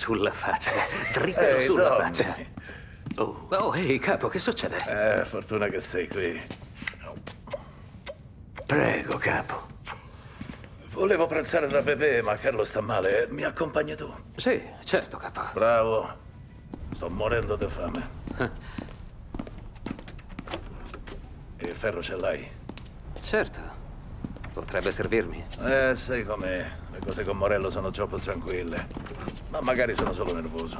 Sulla faccia, dritto Ehi, sulla Tommy. faccia. Oh, oh, ehi, capo, che succede? Eh, fortuna che sei qui. Prego, capo. Volevo pranzare da Pepe, ma Carlo sta male. Mi accompagni tu? Sì, certo, capo. Bravo. Sto morendo di fame. E il ferro ce l'hai? Certo. Potrebbe servirmi. Eh, sai com'è. Le cose con Morello sono troppo tranquille. Ma magari sono solo nervoso.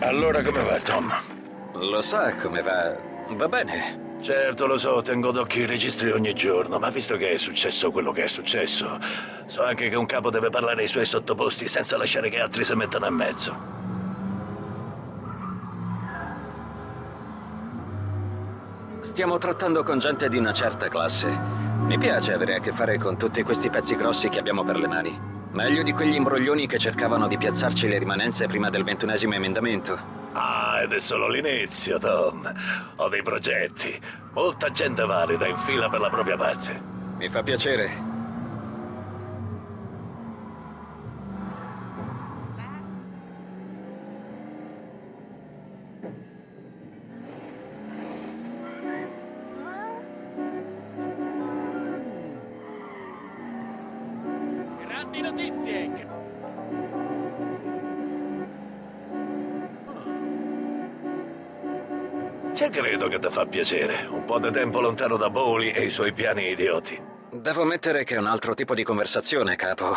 Allora come va, Tom? Lo sa come va? Va bene. Certo, lo so, tengo d'occhio i registri ogni giorno, ma visto che è successo quello che è successo, so anche che un capo deve parlare ai suoi sottoposti senza lasciare che altri si mettano in mezzo. Stiamo trattando con gente di una certa classe. Mi piace avere a che fare con tutti questi pezzi grossi che abbiamo per le mani. Meglio di quegli imbroglioni che cercavano di piazzarci le rimanenze prima del ventunesimo emendamento. Ah, ed è solo l'inizio, Tom. Ho dei progetti. Molta gente valida in fila per la propria parte. Mi fa piacere. Grandi notizie! C'è credo che ti fa piacere. Un po' di tempo lontano da Bowley e i suoi piani idioti. Devo ammettere che è un altro tipo di conversazione, capo.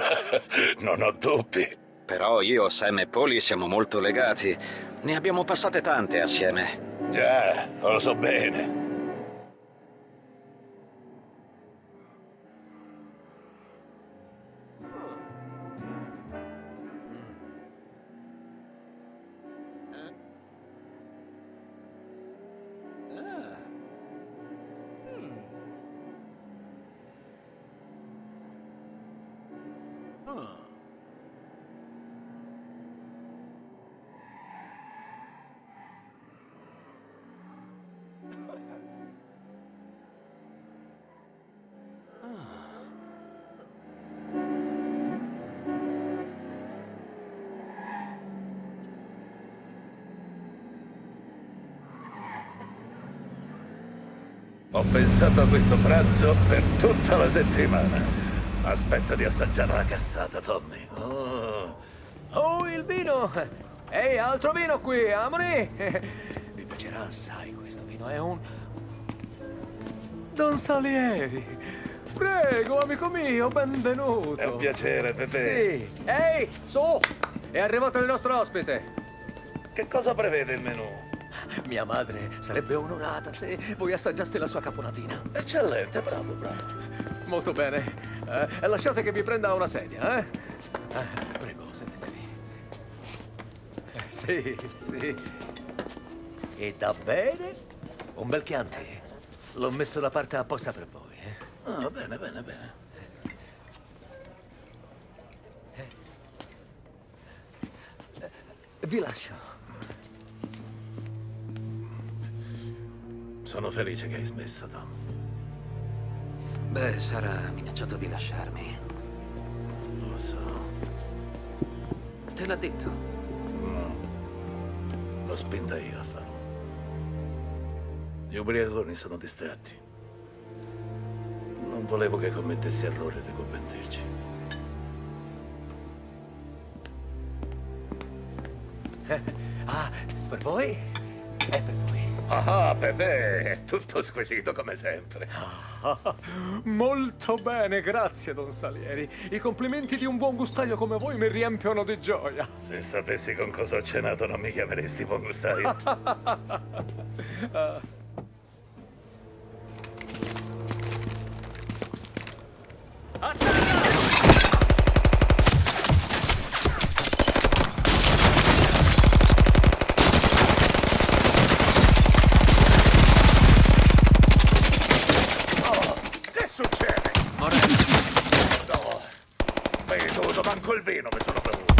non ho dubbi. Però io, Sam e Poli siamo molto legati. Ne abbiamo passate tante assieme. Già, lo so bene. Ho pensato a questo pranzo per tutta la settimana. Aspetta di assaggiare la cassata, Tommy. Oh. Oh, il vino! Ehi, altro vino qui, amore! Vi piacerà assai questo vino, è un... Don Salieri! Prego, amico mio, benvenuto! È un piacere, Pepe. Sì! Ehi, su! È arrivato il nostro ospite! Che cosa prevede il menù? Mia madre sarebbe onorata se voi assaggiaste la sua caponatina. Eccellente, bravo, bravo. Molto bene. Eh, lasciate che vi prenda una sedia, eh? Eh, prego, sedetevi. Eh, sì, sì. E da bene? Un bel chianti. L'ho messo da parte apposta per voi, eh? Ah, bene, bene, bene. Vi lascio. Sono felice che hai smesso, Tom. Beh, Sara ha minacciato di lasciarmi. Lo so. Te l'ha detto? No. L'ho spinta io a farlo. Gli ubriaconi sono distratti. Non volevo che commettessi errore di conventirci. Ah, Pepe, è tutto squisito come sempre. Molto bene, grazie, Don Salieri. I complimenti di un buon gustaio come voi mi riempiono di gioia. Se sapessi con cosa ho cenato non mi chiameresti buon gustaio. Che succede? No. Venuto, manco il vino mi sono bevuto.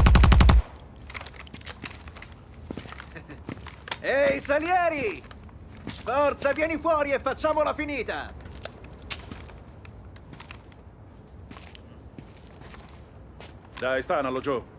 Ehi, Salieri! Forza, vieni fuori e facciamola finita! Dai, stanalo, Joe.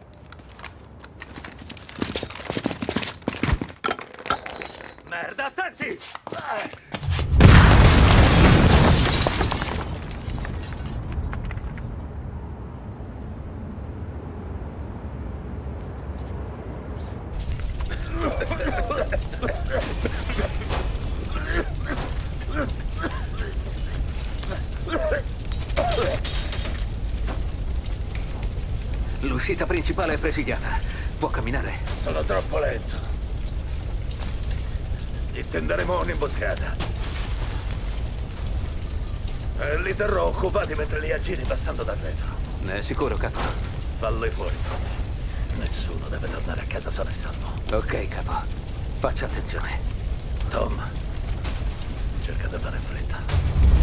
Principale è presidiata. Può camminare. Sono troppo lento. Gli tenderemo un'imboscata. E li terrò occupati mentre li aggiri passando da retro. Ne è sicuro, capo? Falli fuori, Tommy. Nessuno deve tornare a casa sano e salvo. Ok, capo. Faccia attenzione. Tom, cerca di fare in fretta.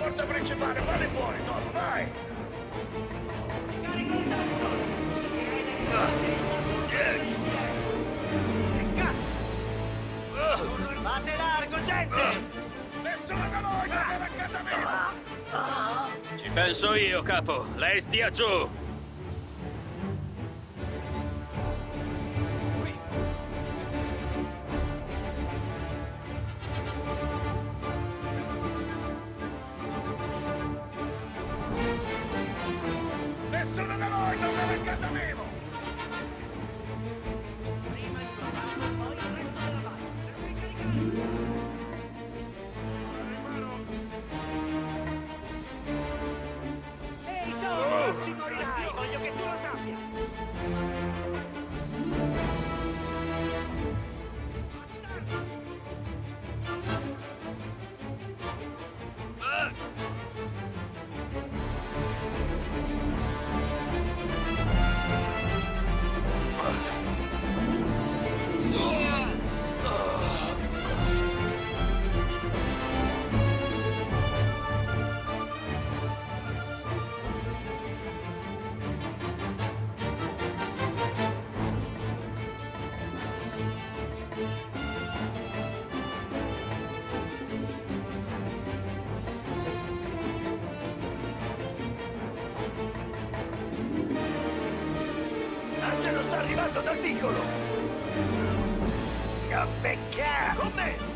Porta principale, falli fuori, Tom, vai! Fate largo, gente! Nessuno da voi tornerà a casa mia! Ci penso io, capo. Lei stia giù. Arrivando dal vicolo! Cappecca! Con me!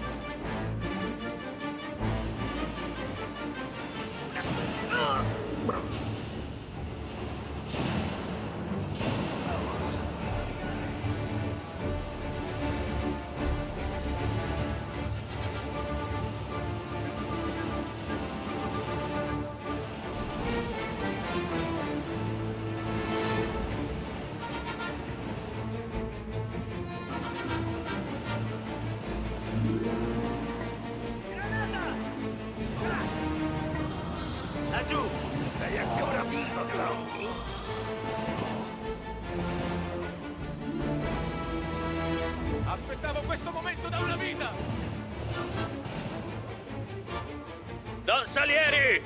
Don Salieri!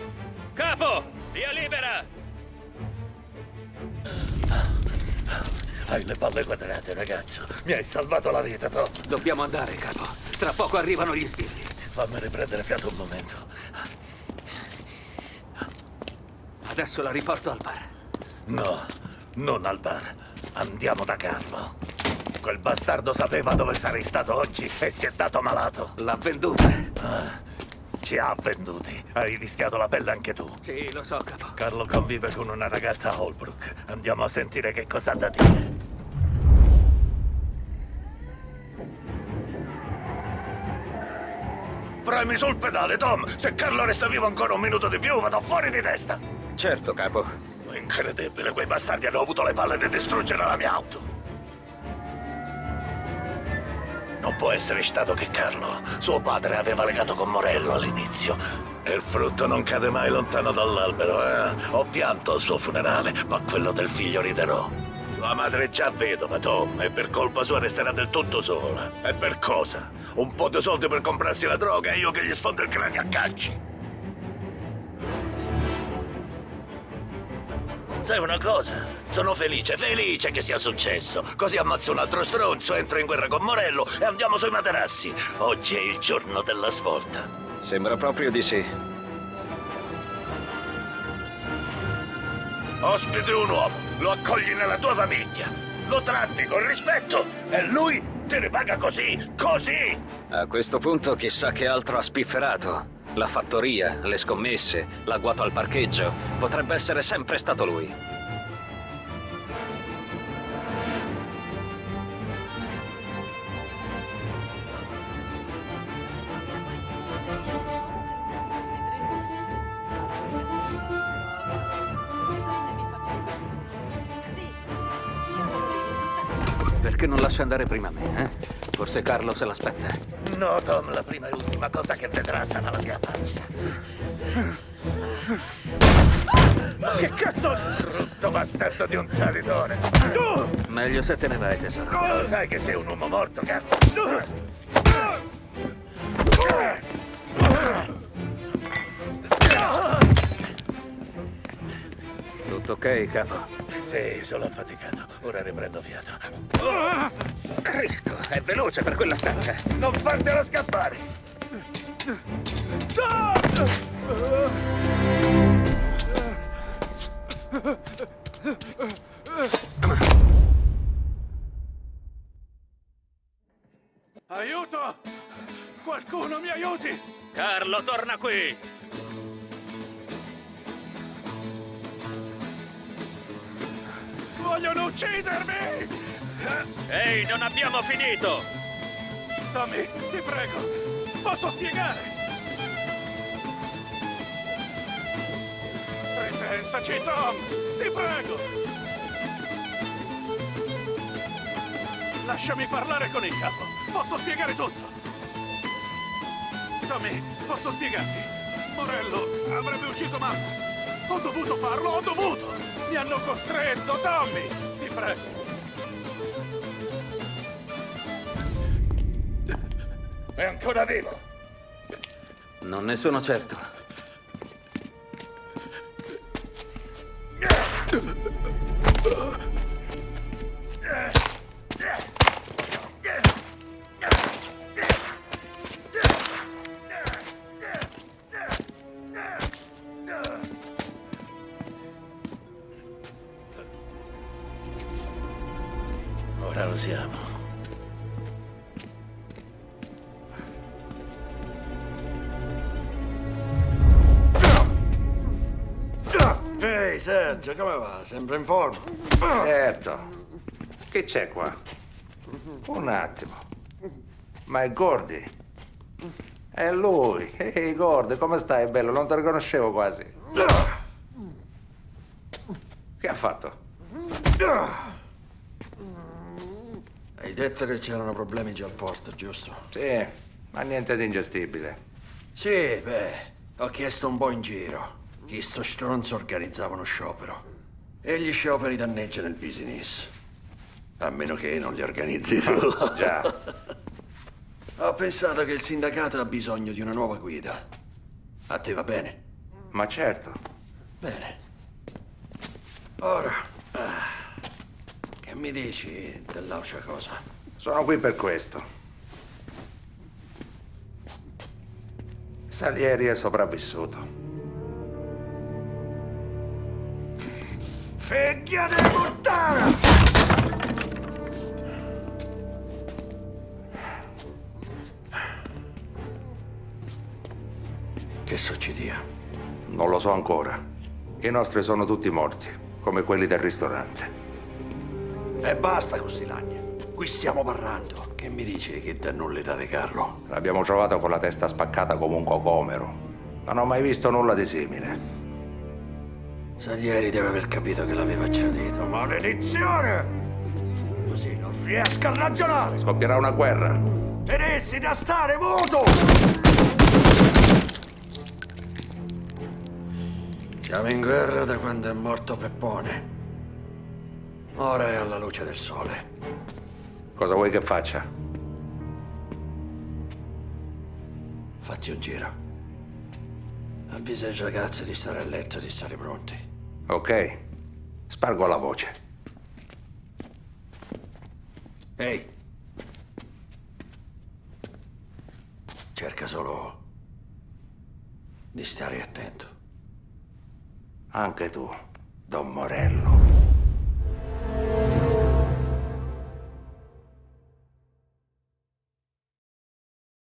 Capo! Via libera! Hai le palle quadrate, ragazzo. Mi hai salvato la vita, Tom. Dobbiamo andare, capo. Tra poco arrivano gli sbirri. Fammi riprendere fiato un momento. Adesso la riporto al bar. No, non al bar. Andiamo da Carlo. Quel bastardo sapeva dove sarei stato oggi e si è dato malato. L'ha venduta. Ci ha venduti. Hai rischiato la pelle anche tu. Sì, lo so, capo. Carlo convive con una ragazza a Holbrook. Andiamo a sentire che cosa ha da dire. Premi sul pedale, Tom! Se Carlo resta vivo ancora un minuto di più, vado fuori di testa! Certo, capo. Incredibile, quei bastardi hanno avuto le palle di distruggere la mia auto. Non può essere stato che Carlo, suo padre, aveva legato con Morello all'inizio. E il frutto non cade mai lontano dall'albero, eh? Ho pianto al suo funerale, ma quello del figlio riderò. Sua madre è già vedova, Tom, e per colpa sua resterà del tutto sola. E per cosa? Un po' di soldi per comprarsi la droga e io che gli sfondo il cranio a calci. Sai una cosa? Sono felice, felice che sia successo. Così ammazzo un altro stronzo, entro in guerra con Morello e andiamo sui materassi. Oggi è il giorno della svolta. Sembra proprio di sì. Ospiti un uomo, lo accogli nella tua famiglia, lo tratti con rispetto e lui te ne paga così, così! A questo punto chissà che altro ha spifferato. La fattoria, le scommesse, l'agguato al parcheggio. Potrebbe essere sempre stato lui. Perché non lascia andare prima me, eh? Forse Carlo se l'aspetta. No, Tom, la prima e ultima cosa che vedrà sarà la mia faccia. Che cazzo? Brutto bastardo di un salidone. Meglio se te ne vai, tesoro. Lo sai che sei un uomo morto, Carlo? Tutto ok, capo? Sì, sono affaticato. Ora riprendo fiato. Cristo, è veloce per quella stanza. Non fartelo scappare! Aiuto! Qualcuno mi aiuti! Carlo, torna qui! Vogliono uccidermi! Ehi, non abbiamo finito! Tommy, ti prego, posso spiegare? Ripensaci, Tom! Ti prego! Lasciami parlare con il capo. Posso spiegare tutto. Tommy, posso spiegarti. Morello avrebbe ucciso mamma. Ho dovuto farlo, ho dovuto! Mi hanno costretto, Tommy! Ti prego. È ancora vivo! Non ne sono certo. Ehi, Sergio, come va? Sempre in forma? Certo. Che c'è qua? Un attimo. Ma è Gordy? È lui. Ehi, Gordy, come stai, bello? Non ti riconoscevo quasi. Che ha fatto? Hai detto che c'erano problemi già al porto, giusto? Sì, ma niente di ingestibile. Sì, beh, ho chiesto un po' in giro. Chi sto stronzo organizzava uno sciopero. E gli scioperi danneggiano il business. A meno che non li organizzi tu. Già. Ho pensato che il sindacato ha bisogno di una nuova guida. A te va bene? Ma certo. Bene. Ora, ah, che mi dici dell'altra cosa? Sono qui per questo. Salieri è sopravvissuto. Figlia di puttana! Che succedia? Non lo so ancora. I nostri sono tutti morti, come quelli del ristorante. E basta con sti lagni. Qui stiamo parlando. Che mi dici che da nullità di Carlo? L'abbiamo trovato con la testa spaccata come un cocomero. Non ho mai visto nulla di simile. Salieri deve aver capito che l'aveva tradito. Maledizione! Così non riesco a ragionare! Scoppierà una guerra. Ed essi da stare muto! Siamo in guerra da quando è morto Peppone. Ora è alla luce del sole. Cosa vuoi che faccia? Fatti un giro. Avvisa i ragazzi di stare a letto e di stare pronti. Ok. Spargo la voce. Ehi. Cerca solo di stare attento. Anche tu, Don Morello.